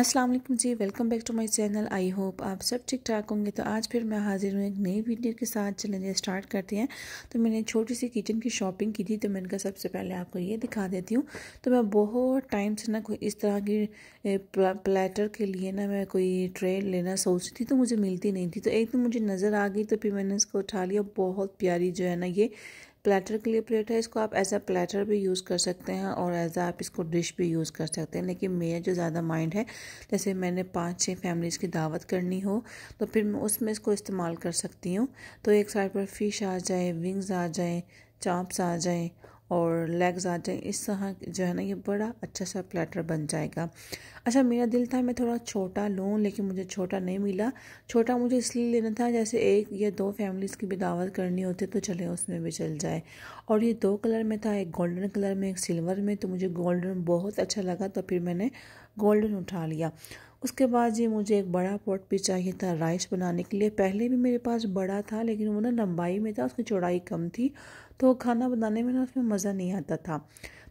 वालेकुम जी welcome back to my channel I hope आप सब ठीक ठाक होंगे। तो आज फिर मैं हाजिर हूँ एक नई वीडियो के साथ चलेंगे स्टार्ट करते हैं। तो मैंने छोटी सी किचन की शॉपिंग की थी तो मैंने कहा सबसे पहले आपको ये दिखा देती हूँ। तो मैं बहुत टाइम से ना कोई इस तरह की प्लेटर के लिए ना मैं कोई ट्रे लेना सोचती थी तो मुझे मिलती नहीं थी। तो एक तो मुझे नज़र आ गई तो फिर मैंने इसको उठा लिया। बहुत प्यारी जो है ना ये प्लेटर के लिए प्लेट है, इसको आप एज अ प्लेटर भी यूज़ कर सकते हैं और एज आप इसको डिश भी यूज़ कर सकते हैं। लेकिन मेरा जो ज़्यादा माइंड है, जैसे मैंने पाँच छः फैमिलीज़ की दावत करनी हो तो फिर मैं उसमें इसको इस्तेमाल कर सकती हूँ। तो एक साइड पर फ़िश आ जाए विंग्स आ जाए चाप्स आ जाए और लेग्स आ जाए, इस तरह जो है ना ये बड़ा अच्छा सा प्लेटर बन जाएगा। अच्छा मेरा दिल था, मैं थोड़ा छोटा लूँ, लेकिन मुझे छोटा नहीं मिला। छोटा मुझे इसलिए लेना था, जैसे एक या दो फैमिलीज़ की भी दावत करनी होती तो चले उसमें भी चल जाए। और ये दो कलर में था, एक गोल्डन कलर में, एक सिल्वर में तो मुझे गोल्डन बहुत अच्छा लगा तो फिर मैंने गोल्डन उठा लिया। उसके बाद ये मुझे एक बड़ा पॉट भी चाहिए था राइस बनाने के लिए। पहले भी मेरे पास बड़ा था, लेकिन वो ना लंबाई में था, उसकी चौड़ाई कम थी तो खाना बनाने में ना उसमें मज़ा नहीं आता था।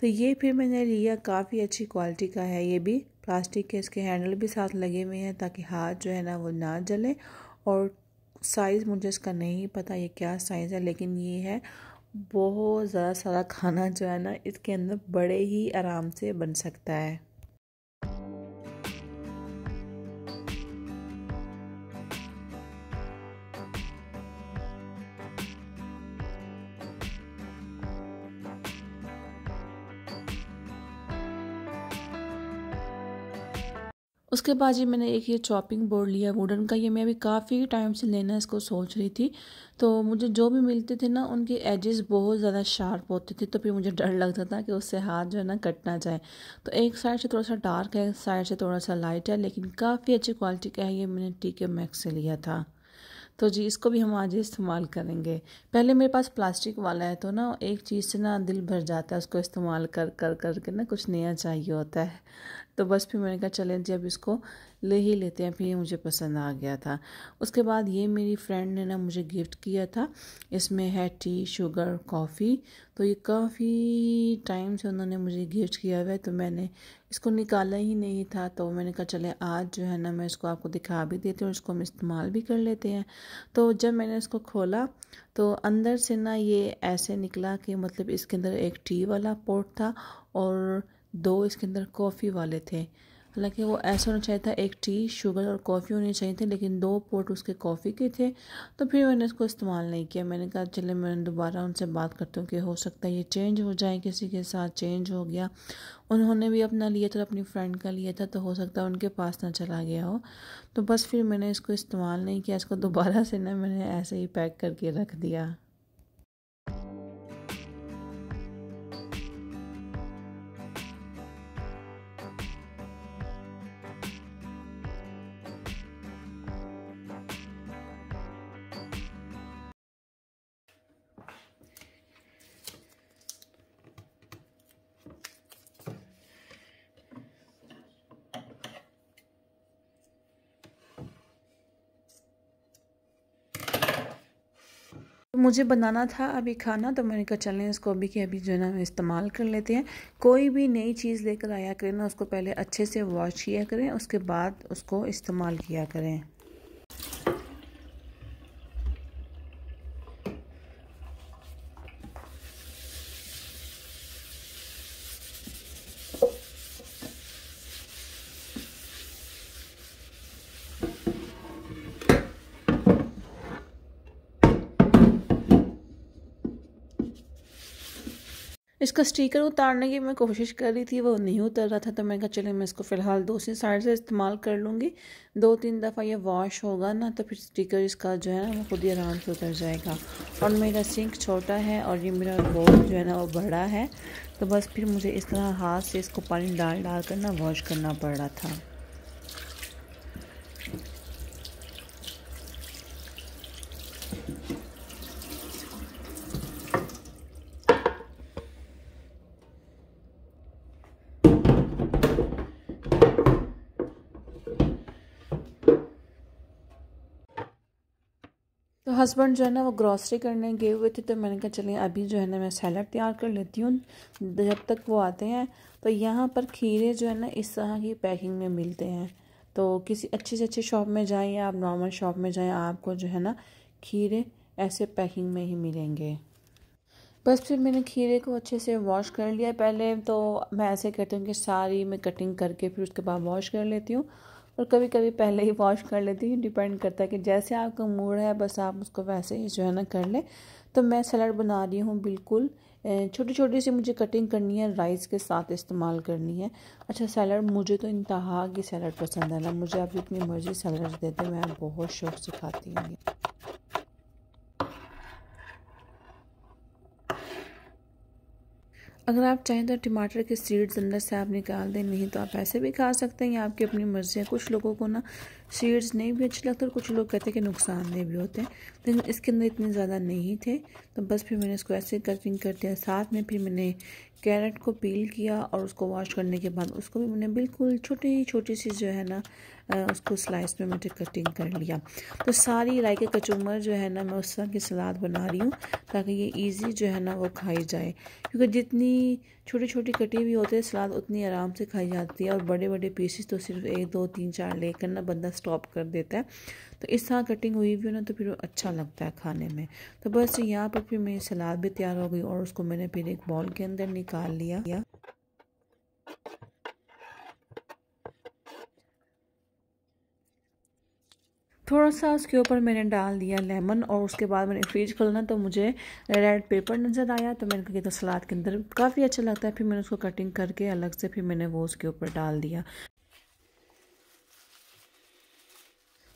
तो ये फिर मैंने लिया, काफ़ी अच्छी क्वालिटी का है ये भी। प्लास्टिक के इसके हैंडल भी साथ लगे हुए हैं ताकि हाथ जो है ना वो ना जले। और साइज़ मुझे इसका नहीं पता ये क्या साइज़ है, लेकिन ये है, बहुत ज़्यादा सारा खाना जो है ना इसके अंदर बड़े ही आराम से बन सकता है। उसके बाद जी मैंने एक ये चॉपिंग बोर्ड लिया वुडन का, ये मैं अभी काफ़ी टाइम से लेना इसको सोच रही थी। तो मुझे जो भी मिलते थे ना, उनके एजेस बहुत ज़्यादा शार्प होते थे तो फिर मुझे डर लगता था कि उससे हाथ जो है ना कट ना जाए। तो एक साइड से थोड़ा सा डार्क है, एक साइड से थोड़ा सा लाइट है, लेकिन काफ़ी अच्छी क्वालिटी का है ये मैंने टी के मैक्स से लिया था। तो जी, इसको भी हम आज इस्तेमाल करेंगे। पहले मेरे पास प्लास्टिक वाला है तो ना एक चीज़ से ना दिल भर जाता है उसको इस्तेमाल कर कर, करके ना कुछ नया चाहिए होता है। तो बस फिर मैंने कहा, चलें जब इसको ले ही लेते हैं। फिर ये मुझे पसंद आ गया था। उसके बाद ये मेरी फ्रेंड ने ना मुझे गिफ्ट किया था। इसमें है टी, शुगर, कॉफ़ी। तो ये काफ़ी टाइम से उन्होंने मुझे गिफ्ट किया हुआ है तो मैंने इसको निकाला ही नहीं था। तो मैंने कहा, चले, आज जो है ना मैं इसको आपको दिखा भी देती हूँ इसको हम इस्तेमाल भी कर लेते हैं। तो जब मैंने इसको खोला तो अंदर से ना ये ऐसे निकला कि मतलब इसके अंदर एक टी वाला पोर्ट था और दो इसके अंदर कॉफ़ी वाले थे। हालाँकि वो ऐसा होना चाहिए था, एक टी, शुगर और कॉफ़ी होनी चाहिए थे, लेकिन दो पोट उसके कॉफ़ी के थे तो फिर मैंने इसको इस्तेमाल नहीं किया। मैंने कहा चले मैं दोबारा उनसे बात करती हूँ कि हो सकता है ये चेंज हो जाए, किसी के साथ चेंज हो गया। उन्होंने भी अपना लिया था, अपनी फ्रेंड का लिया था तो हो सकता है उनके पास ना चला गया हो। तो बस फिर मैंने इसको इस्तेमाल नहीं किया, इसको दोबारा से ना मैंने ऐसे ही पैक करके रख दिया। तो मुझे बनाना था, अभी खाना तो मैंने कहा चलें इसको अभी के अभी जो है ना इस्तेमाल कर लेते हैं। कोई भी नई चीज़ लेकर आया करें ना, उसको पहले अच्छे से वॉश किया करें, उसके बाद उसको इस्तेमाल किया करें। इसका स्टिकर उतारने की मैं कोशिश कर रही थी, वो नहीं उतर रहा था तो मैंने कहा, चले, मैं इसको फ़िलहाल दूसरी साइड से इस्तेमाल कर लूँगी। दो तीन दफ़ा ये वॉश होगा ना तो फिर स्टिकर इसका जो है ना, वो खुद ही आराम से उतर जाएगा। और मेरा सिंक छोटा है और ये मेरा बोल जो है ना, वो बड़ा है। तो बस फिर मुझे इस तरह हाथ से इसको पानी डाल डाल कर ना वॉश करना पड़ रहा था। हस्बैंड जो है ना, वो ग्रॉसरी करने गए हुए थे तो मैंने कहा, चलिए, अभी जो है ना, मैं सैलड तैयार कर लेती हूँ, जब तक वो आते हैं। तो यहाँ पर खीरे जो है ना, इस तरह की पैकिंग में मिलते हैं। तो किसी अच्छी से अच्छी शॉप में जाएँ या आप नॉर्मल शॉप में जाएँ, आपको जो है ना, खीरे ऐसे पैकिंग में ही मिलेंगे। बस फिर मैंने खीरे को अच्छे से वॉश कर लिया। पहले तो मैं ऐसे करती हूँ कि सारी मैं कटिंग करके फिर उसके बाद वॉश कर लेती हूँ। और कभी कभी पहले ही वॉश कर लेती हूँ डिपेंड करता है कि जैसे आपका मूड है, बस आप उसको वैसे ही जो है ना कर ले। तो मैं सलाद बना रही हूँ बिल्कुल छोटी छोटी सी मुझे कटिंग करनी है राइस के साथ इस्तेमाल करनी है। अच्छा सैलड मुझे तो इंतहा की सैलड पसंद है ना, मुझे आप जितनी मर्ज़ी सैलड देते मैं बहुत शौक से खाती हूँ। अगर आप चाहें तो टमाटर के सीड्स अंदर से आप निकाल दें, नहीं तो आप ऐसे भी खा सकते हैं या आपकी अपनी मर्ज़ी है। कुछ लोगों को ना सीड्स नहीं भी अच्छे लगते और कुछ लोग कहते हैं कि नुकसानदेह भी होते हैं, लेकिन इसके अंदर इतने ज़्यादा नहीं थे। तो बस फिर मैंने इसको ऐसे कटिंग कर दिया साथ में फिर मैंने कैरेट को पील किया और उसको वॉश करने के बाद उसको भी मैंने बिल्कुल छोटी छोटी सी जो है ना उसको स्लाइस में मैंने कटिंग कर लिया। तो सारी राय के कचूमर जो है ना, मैं उस तरह की सलाद बना रही हूँ ताकि ये इजी जो है ना वो खाई जाए। क्योंकि जितनी छोटी छोटी कटी भी होते है, सलाद उतनी आराम से खाई जाती है और बड़े बड़े पीसेस तो सिर्फ़ एक, दो, तीन, चार लेकर ना बंदा स्टॉप कर देता है। तो इस तरह कटिंग हुई भी ना तो फिर अच्छा लगता है खाने में। तो बस यहाँ पर फिर मेरी सलाद भी तैयार हो गई और उसको मैंने फिर एक बॉल के अंदर निकाल लिया। थोड़ा सा उसके ऊपर मैंने डाल दिया लेमन और उसके बाद मैंने फ्रिज खोलना तो मुझे रेड पेपर नज़र आया तो मैंने कहा तो सलाद के अंदर काफ़ी अच्छा लगता है। फिर मैंने उसको कटिंग करके अलग से फिर मैंने वो उसके ऊपर डाल दिया।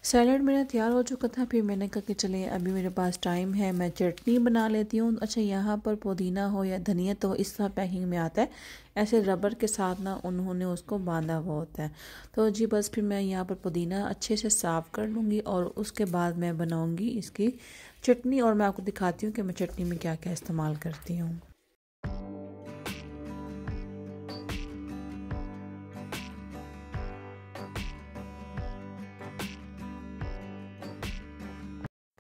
सैलड मेरा तैयार हो चुका था, फिर मैंने कहा कि चले अभी मेरे पास टाइम है, मैं चटनी बना लेती हूँ। अच्छा यहाँ पर पुदीना हो या धनिया तो इस तरह पैकिंग में आता है। ऐसे रबर के साथ ना उन्होंने उसको बांधा हुआ होता है। तो जी, बस फिर मैं यहाँ पर पुदीना अच्छे से साफ़ कर लूँगी और उसके बाद मैं बनाऊँगी इसकी चटनी और मैं आपको दिखाती हूँ कि मैं चटनी में क्या क्या इस्तेमाल करती हूँ।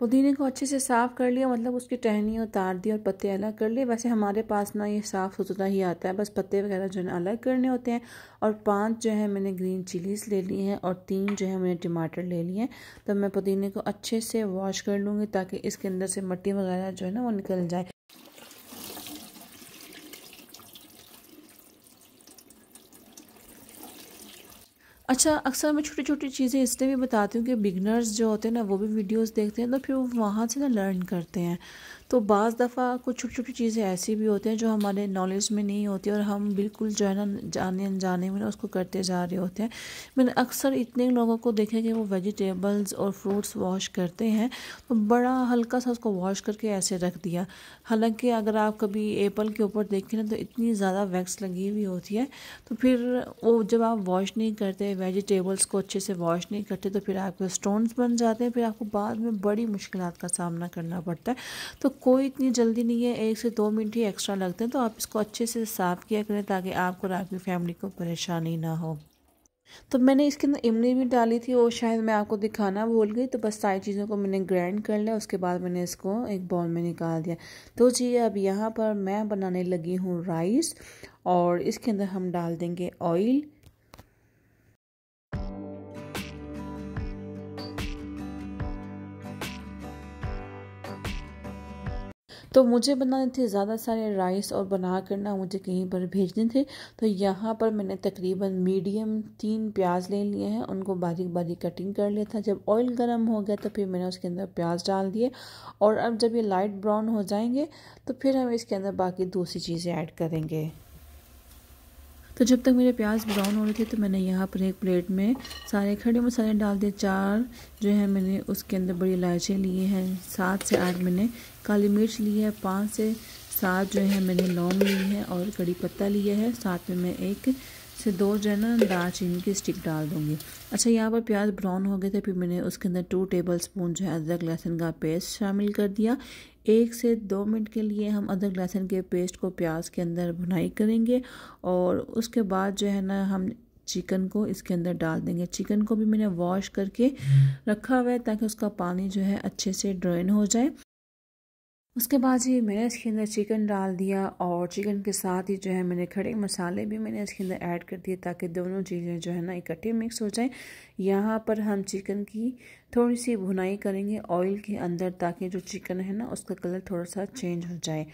पुदीने को अच्छे से साफ़ कर लिया मतलब उसकी टहनी उतार दी और पत्ते अलग कर लिए। वैसे हमारे पास ना ये साफ़ सुथरा ही आता है, बस पत्ते वगैरह जो है अलग करने होते हैं। और पाँच जो है मैंने ग्रीन चिलीज़ ले ली हैं और तीन जो है मैंने टमाटर ले लिए हैं। तो मैं पुदीने को अच्छे से वॉश कर लूँगी ताकि इसके अंदर से मट्टी वगैरह जो है ना वो निकल जाए। अच्छा अक्सर मैं छोटी छोटी चीज़ें इसलिए भी बताती हूँ कि बिगनर्स जो होते हैं ना, वो भी वीडियोस देखते हैं तो फिर वो वहाँ से ना लर्न करते हैं। तो बाज़ दफ़ा कुछ छोटी छोटी चीज़ें ऐसी भी होती हैं जो हमारे नॉलेज में नहीं होती और हम बिल्कुल जो है ना, जाने अनजाने में ना उसको करते जा रहे होते हैं। मैंने अक्सर इतने लोगों को देखा कि वो वेजिटेबल्स और फ्रूट्स वॉश करते हैं तो बड़ा हल्का सा उसको वॉश करके ऐसे रख दिया। हालाँकि अगर आप कभी एप्पल के ऊपर देखें ना तो इतनी ज़्यादा वैक्स लगी हुई होती है तो फिर वो जब आप वॉश नहीं करते वेजिटेबल्स को अच्छे से वॉश नहीं करते तो फिर आपके स्टोन्स बन जाते हैं, फिर आपको बाद में बड़ी मुश्किल का सामना करना पड़ता है। तो कोई इतनी जल्दी नहीं है, एक से दो मिनट ही एक्स्ट्रा लगते हैं तो आप इसको अच्छे से साफ़ किया करें ताकि आपको और आपकी फैमिली को परेशानी ना हो। तो मैंने इसके अंदर इमली भी डाली थी और शायद मैं आपको दिखाना भूल गई तो बस सारी चीज़ों को मैंने ग्राइंड कर लिया, उसके बाद मैंने इसको एक बॉल में निकाल दिया। तो जी, अब यहाँ पर मैं बनाने लगी हूँ राइस और इसके अंदर हम डाल देंगे ऑयल तो मुझे बनाने थे ज़्यादा सारे राइस और बना कर ना मुझे कहीं पर भेजने थे। तो यहाँ पर मैंने तकरीबन मीडियम तीन प्याज ले लिए हैं, उनको बारीक बारीक कटिंग कर लिया था। जब ऑयल गर्म हो गया तो फिर मैंने उसके अंदर प्याज डाल दिए और अब जब ये लाइट ब्राउन हो जाएँगे तो फिर हम इसके अंदर बाकी दूसरी चीज़ें ऐड करेंगे। तो जब तक मेरे प्याज ब्राउन हो रहे थे तो मैंने यहाँ पर एक प्लेट में सारे खड़े मसाले डाल दिए। चार जो है मैंने उसके अंदर बड़ी इलायची लिए हैं, सात से आठ मैंने काली मिर्च ली है, पाँच से सात जो है मैंने लौंग ली है और कड़ी पत्ता लिया है। साथ में मैं एक से दो जो है ना दालचीनी की स्टिक डाल दूँगी। अच्छा यहाँ पर प्याज ब्राउन हो गए थे, फिर मैंने उसके अंदर टू टेबल स्पून जो है अदरक, लहसुन का पेस्ट शामिल कर दिया। एक से दो मिनट के लिए हम अदरक, लहसुन के पेस्ट को प्याज के अंदर भुनाई करेंगे और उसके बाद जो है ना हम चिकन को इसके अंदर डाल देंगे। चिकन को भी मैंने वॉश करके रखा हुआ है ताकि उसका पानी जो है अच्छे से ड्रेन हो जाए। उसके बाद ही मैंने इसके अंदर चिकन डाल दिया और चिकन के साथ ही जो है मैंने खड़े मसाले भी मैंने इसके अंदर ऐड कर दिए ताकि दोनों चीज़ें जो है ना इकट्ठे मिक्स हो जाएँ। यहाँ पर हम चिकन की थोड़ी सी भुनाई करेंगे ऑयल के अंदर ताकि जो चिकन है ना उसका कलर थोड़ा सा चेंज हो जाए।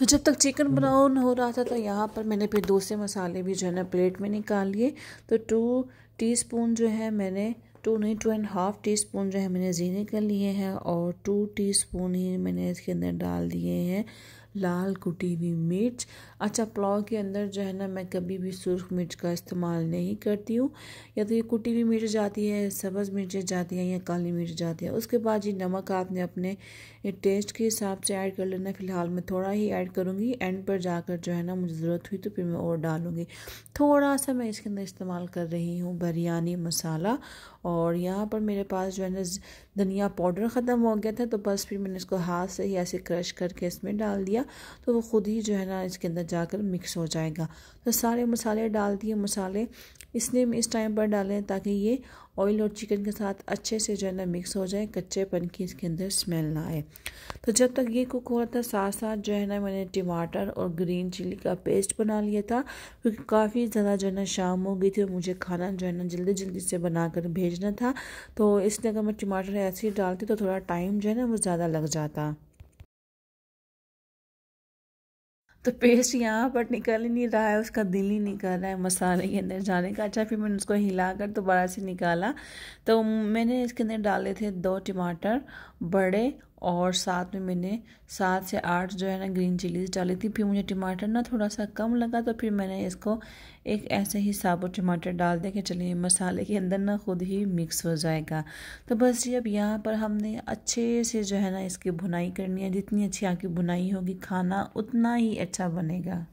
तो जब तक चिकन ब्राउन हो रहा था तो यहाँ पर मैंने फिर दूसरे मसाले भी जो है ना प्लेट में निकाल लिए। तो टू टीस्पून जो है मैंने टू नहीं two and half teaspoon जो है मैंने जीने कर लिए हैं और टू टीस्पून ही मैंने इसके अंदर डाल दिए हैं। लाल कुटी हुई मिर्च। अच्छा पुलाव के अंदर जो है ना, मैं कभी भी सुरख मिर्च का इस्तेमाल नहीं करती हूँ। या तो ये कुटी हुई मिर्च जाती है, सब्ज़ मिर्चें जाती हैं या काली मिर्च जाती है। उसके बाद ये नमक आपने अपने टेस्ट के हिसाब से ऐड कर लेना। फ़िलहाल मैं थोड़ा ही ऐड करूँगी। एंड पर जाकर जो है ना, मुझे ज़रूरत हुई तो फिर मैं और डालूँगी। थोड़ा सा मैं इसके अंदर इस्तेमाल कर रही हूँ बिरयानी मसाला। और यहाँ पर मेरे पास जो है ना, धनिया पाउडर ख़त्म हो गया था तो बस फिर मैंने इसको हाथ से ही ऐसे क्रश करके इसमें डाल दिया तो वो ख़ुद ही जो है ना, इसके अंदर जाकर मिक्स हो जाएगा। तो सारे मसाले डाल दिए, मसाले इसने इस टाइम पर डालें ताकि ये ऑयल और चिकन के साथ अच्छे से जो है ना मिक्स हो जाए, कच्चेपन की इसके अंदर स्मेल ना आए। तो जब तक ये कुक हो रहा था साथ साथ जो है ना मैंने टमाटर और ग्रीन चिली का पेस्ट बना लिया था, क्योंकि काफ़ी ज़्यादा जो है ना शाम हो गई थी और मुझे खाना जो है ना जल्दी जल्दी से बना कर भेजना था। तो इसलिए अगर मैं टमाटर ऐसे ही डालती तो थोड़ा टाइम जो है ना वो ज़्यादा लग जाता। तो पेस्ट यहाँ पर निकल ही नहीं रहा है, उसका दिल ही नहीं कर रहा है मसाले के अंदर जाने का। अच्छा फिर मैंने उसको हिलाकर दोबारा से निकाला। तो मैंने इसके अंदर डाले थे दो टमाटर, बड़े और साथ में मैंने सात से आठ जो है ना ग्रीन चिलीज डाली थी। फिर मुझे टमाटर ना थोड़ा सा कम लगा तो फिर मैंने इसको एक ऐसे ही साबुत टमाटर डाल दिया कि चलिए मसाले के अंदर ना खुद ही मिक्स हो जाएगा। तो बस ये अब यहाँ पर हमने अच्छे से जो है ना इसकी भुनाई करनी है। जितनी अच्छी आपकी भुनाई होगी, खाना उतना ही अच्छा बनेगा।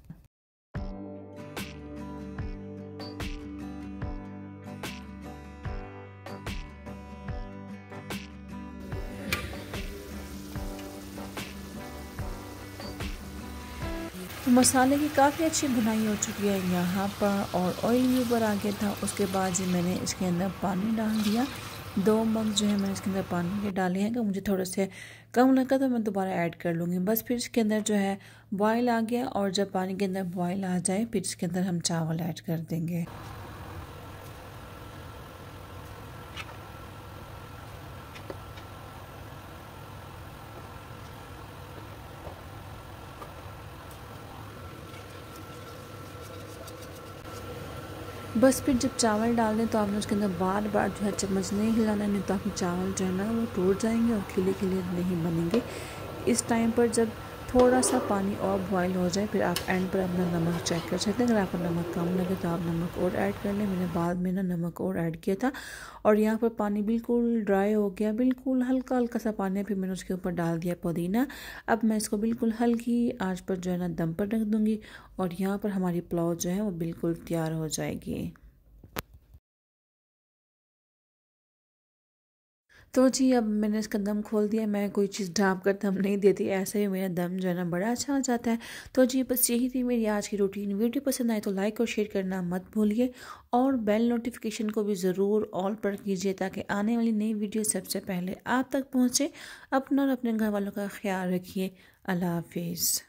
मसाले की काफ़ी अच्छी बुनाई हो चुकी है। यहाँ पर और ऑयल भी ऊपर आ गया था। उसके बाद जी मैंने इसके अंदर पानी डाल दिया। दो मग जो है मैंने इसके अंदर पानी के डाले हैं कि मुझे थोड़े से कम लगा तो मैं दोबारा ऐड कर लूँगी। बस फिर इसके अंदर जो है बॉयल आ गया और जब पानी के अंदर बॉयल आ जाए, फिर इसके अंदर हम चावल ऐड कर देंगे। बस फिर जब चावल डाल दें तो आपने उसके अंदर बार बार जो है चम्मच नहीं हिलाना नहीं तो आपके चावल जो है ना वो टूट जाएँगे और खिले खिले नहीं बनेंगे। इस टाइम पर जब थोड़ा सा पानी और बॉईल हो जाए, फिर आप एंड पर अपना नमक चेक कर सकते हैं। अगर आपको नमक कम लगे तो आप नमक और ऐड कर लें। मैंने बाद में ना नमक और ऐड किया था और यहाँ पर पानी बिल्कुल ड्राई हो गया, बिल्कुल हल्का हल्का सा पानी है, फिर मैंने उसके ऊपर डाल दिया पुदीना। अब मैं इसको बिल्कुल हल्की आँच पर जो है ना दम पर रख दूँगी और यहाँ पर हमारी पुलाव जो है वो बिल्कुल तैयार हो जाएगी। तो जी, अब मैंने इसका दम खोल दिया, मैं कोई चीज़ ढाँप कर दम नहीं देती, ऐसे ही मेरा दम जो है ना बड़ा अच्छा आ जाता है। तो जी, बस यही थी मेरी आज की रूटीन वीडियो पसंद आए तो लाइक और शेयर करना मत भूलिए और बेल नोटिफिकेशन को भी ज़रूर ऑल पर कीजिए ताकि आने वाली नई वीडियो सबसे पहले आप तक पहुँचे। अपना और अपने घर वालों का ख्याल रखिए। अल्लाह हाफिज़।